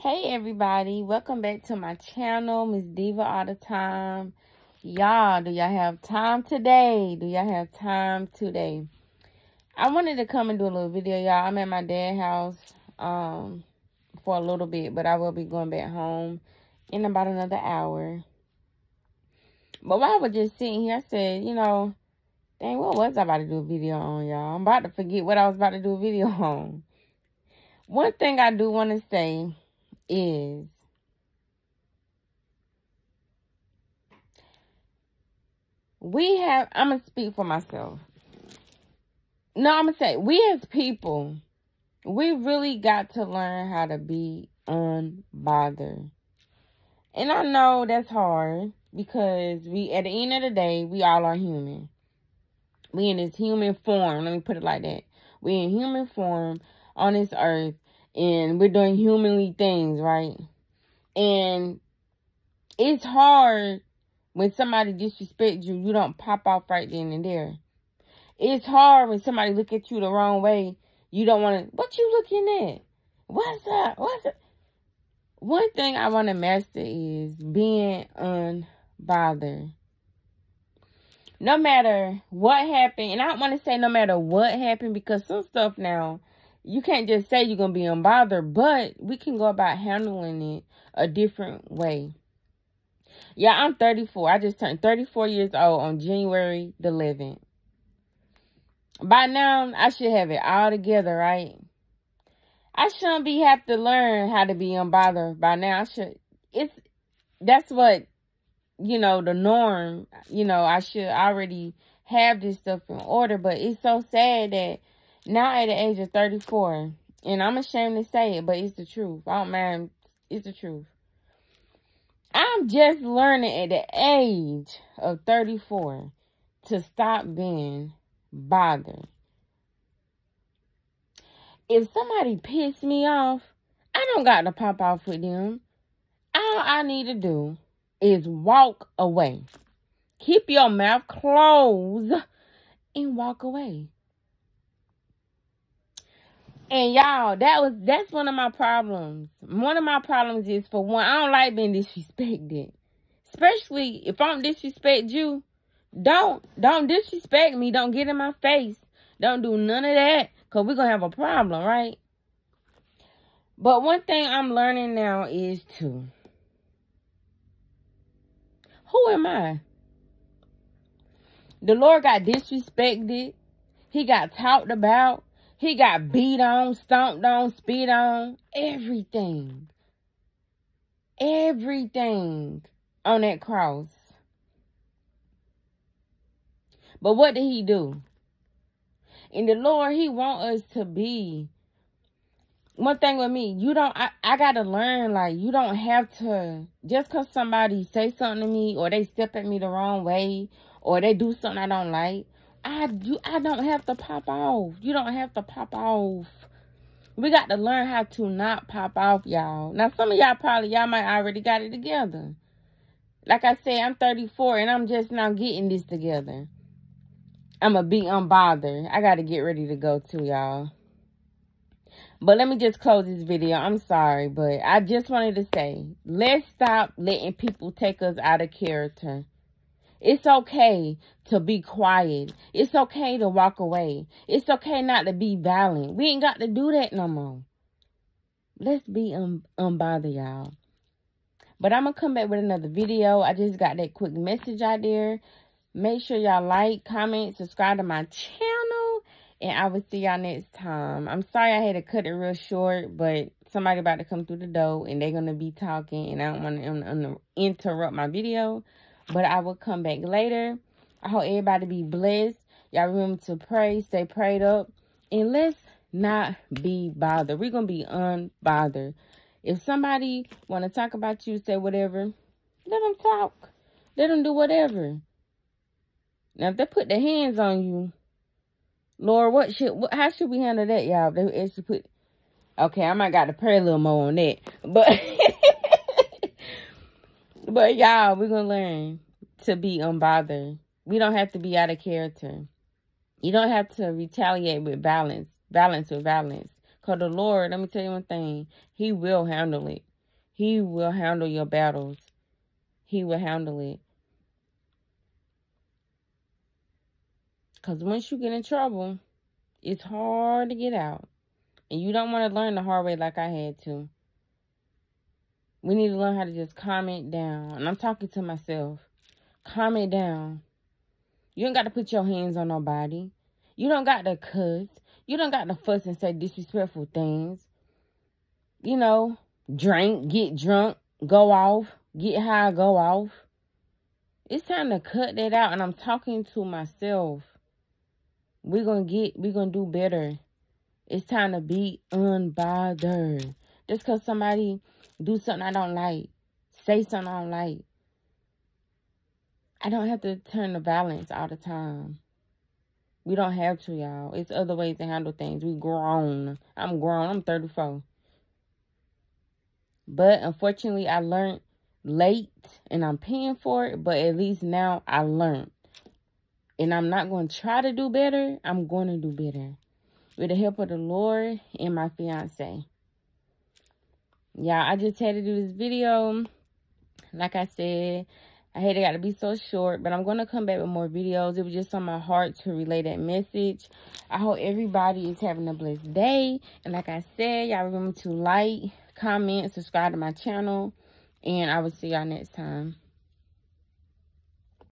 Hey everybody, welcome back to my channel, Miss Diva all the time. Y'all, do y'all have time today? Do y'all have time today? I wanted to come and do a little video, y'all. I'm at my dad's house um, for a little bit, but I will be going back home in about another hour. But while I was just sitting here, I said, you know, dang, what was I about to do a video on, y'all? I'm about to forget what I was about to do a video on. One thing I do want to say is we have, I'm going to speak for myself. No, I'm going to say, we as people, we really got to learn how to be unbothered. And I know that's hard because we, at the end of the day, we all are human. We in this human form. Let me put it like that. We in human form on this earth and we're doing humanly things, right? And it's hard when somebody disrespects you, you don't pop off right then and there. It's hard when somebody look at you the wrong way. You don't want to, what you looking at? What's up? What's up? One thing I want to master is being unbothered. No matter what happened, and I don't want to say no matter what happened because some stuff now, you can't just say you're going to be unbothered, but we can go about handling it a different way. Yeah, I'm 34. I just turned 34 years old on January the 11th. By now, I should have it all together, right? I shouldn't be have to learn how to be unbothered by now. I should, it's, that's what, you know, the norm, you know, I should already have this stuff in order, but it's so sad that now at the age of 34, and I'm ashamed to say it, but it's the truth. I don't mind. It's the truth. I'm just learning at the age of 34 to stop being bothered. If somebody piss me off, I don't got to pop off with them. All I need to do is walk away. Keep your mouth closed and walk away. And y'all, that was that's one of my problems. One of my problems is for one, I don't like being disrespected. Especially if I don't disrespect you, don't don't disrespect me. Don't get in my face. Don't do none of that. Cause we're gonna have a problem, right? But one thing I'm learning now is to who am I? The Lord got disrespected. He got talked about. He got beat on, stomped on, spit on, everything. Everything on that cross. But what did he do? And the Lord, he want us to be. One thing with me, you don't, I, I got to learn, like, you don't have to, just because somebody say something to me or they step at me the wrong way or they do something I don't like, I you I don't have to pop off. You don't have to pop off. We got to learn how to not pop off, y'all. Now, some of y'all probably, y'all might already got it together. Like I said, I'm 34 and I'm just now getting this together. I'm going to be unbothered. I got to get ready to go too, y'all. But let me just close this video. I'm sorry, but I just wanted to say, let's stop letting people take us out of character. It's okay to be quiet. It's okay to walk away. It's okay not to be violent. We ain't got to do that no more. Let's be un unbothered, y'all. But I'm going to come back with another video. I just got that quick message out there. Make sure y'all like, comment, subscribe to my channel. And I will see y'all next time. I'm sorry I had to cut it real short. But somebody about to come through the door. And they're going to be talking. And I don't want to interrupt my video. But I will come back later. I hope everybody be blessed. Y'all remember to pray, stay prayed up. And let's not be bothered. We're going to be unbothered. If somebody want to talk about you, say whatever, let them talk. Let them do whatever. Now, if they put their hands on you, Lord, what should, what, how should we handle that, y'all? They actually put, okay, I might got to pray a little more on that. But, but y'all, we're going to learn to be unbothered. We don't have to be out of character. You don't have to retaliate with violence, violence with violence. Because the Lord, let me tell you one thing, he will handle it. He will handle your battles. He will handle it. Because once you get in trouble, it's hard to get out. And you don't want to learn the hard way like I had to. We need to learn how to just calm it down. And I'm talking to myself. Calm it down. You don't got to put your hands on nobody. You don't got to cuss. You don't got to fuss and say disrespectful things. You know, drink, get drunk, go off, get high, go off. It's time to cut that out. And I'm talking to myself. We're going to get, we're going to do better. It's time to be unbothered. Just because somebody do something I don't like, say something I don't like. I don't have to turn the balance all the time. We don't have to, y'all. It's other ways to handle things. We grown. I'm grown. I'm 34. But unfortunately, I learned late and I'm paying for it. But at least now I learned. And I'm not going to try to do better. I'm going to do better. With the help of the Lord and my fiance. Yeah, I just had to do this video. Like I said, I hate it got to be so short, but I'm going to come back with more videos. It was just on my heart to relay that message. I hope everybody is having a blessed day. And like I said, y'all remember to like, comment, subscribe to my channel. And I will see y'all next time.